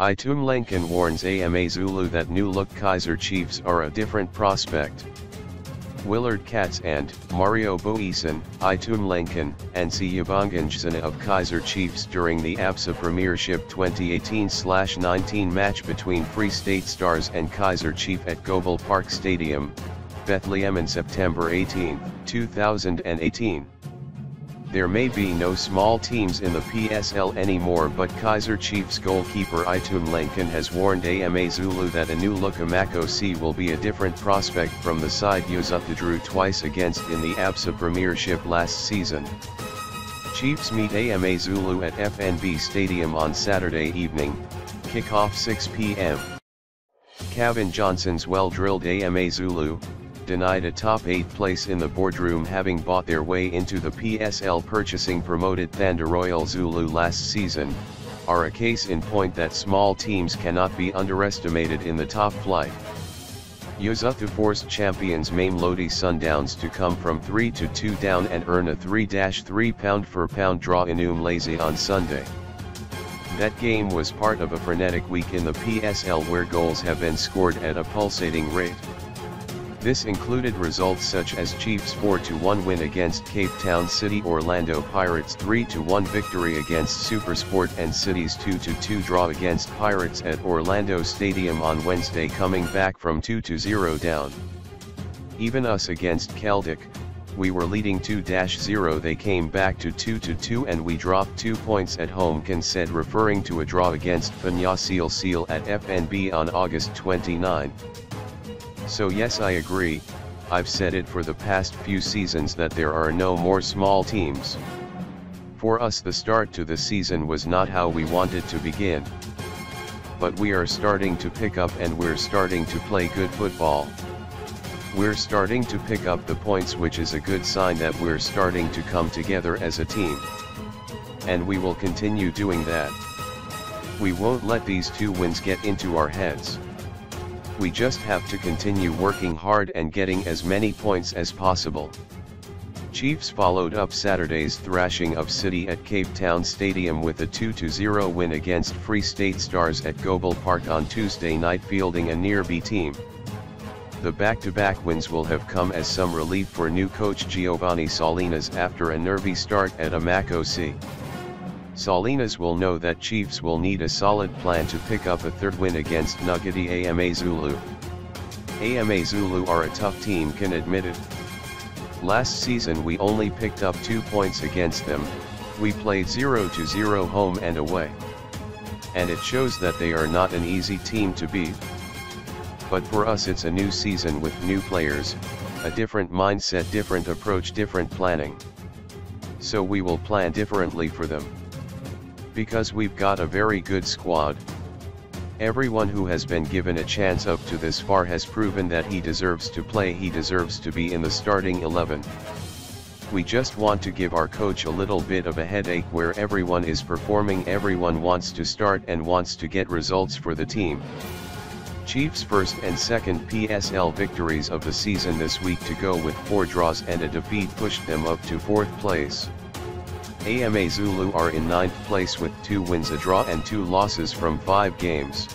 Itumeleng Khune warns AmaZulu that new-look Kaizer Chiefs are a different prospect. Willard Katsande Mario Booysen, Itumeleng Khune, and Siyabonga Ngezana of Kaizer Chiefs during the ABSA Premiership 2018-19 match between Free State Stars and Kaizer Chief at Goble Park Stadium, Bethlehem in September 18, 2018. There may be no small teams in the PSL anymore but Kaizer Chiefs goalkeeper Itumeleng Khune has warned AmaZulu that a new look C will be a different prospect from the side Usuthu drew twice against in the ABSA Premiership last season. Chiefs meet AmaZulu at FNB Stadium on Saturday evening, kickoff 6 p.m. Cavin Johnson's well-drilled AmaZulu, denied a top 8 place in the boardroom having bought their way into the PSL purchasing promoted Thanda Royal Zulu last season, are a case in point that small teams cannot be underestimated in the top flight. Usuthu forced champions Mamelodi Sundowns to come from 3 to 2 down and earn a 3-3 pound for pound draw in Umlazi on Sunday. That game was part of a frenetic week in the PSL where goals have been scored at a pulsating rate. This included results such as Chiefs 4-1 win against Cape Town City Orlando Pirates 3-1 victory against Supersport and City's 2-2 draw against Pirates at Orlando Stadium on Wednesday coming back from 2-0 down. Even us against Celtic, we were leading 2-0 they came back to 2-2 and we dropped 2 points at home Khune said referring to a draw against Phunya Sele Sele at FNB on August 29. So yes I agree, I've said it for the past few seasons that there are no more small teams. For us the start to the season was not how we wanted to begin. But we are starting to pick up and we're starting to play good football. We're starting to pick up the points which is a good sign that we're starting to come together as a team. And we will continue doing that. We won't let these two wins get into our heads. We just have to continue working hard and getting as many points as possible. Chiefs followed up Saturday's thrashing of City at Cape Town Stadium with a 2-0 win against Free State Stars at Goble Park on Tuesday night fielding a near B team. The back-to-back -back wins will have come as some relief for new coach Giovanni Solinas after a nervy start at Amakhosi. Solinas will know that Chiefs will need a solid plan to pick up a third win against Nuggety AmaZulu. AMA Zulu are a tough team can admit it. Last season we only picked up 2 points against them, we played 0-0 home and away. And it shows that they are not an easy team to beat. But for us it's a new season with new players, a different mindset different approach different planning. So we will plan differently for them. Because we've got a very good squad. Everyone who has been given a chance up to this far has proven that he deserves to play he deserves to be in the starting 11. We just want to give our coach a little bit of a headache where everyone is performing everyone wants to start and wants to get results for the team. Chiefs' first and second PSL victories of the season this week to go with four draws and a defeat pushed them up to fourth place. AmaZulu are in ninth place with two wins a draw and two losses from five games.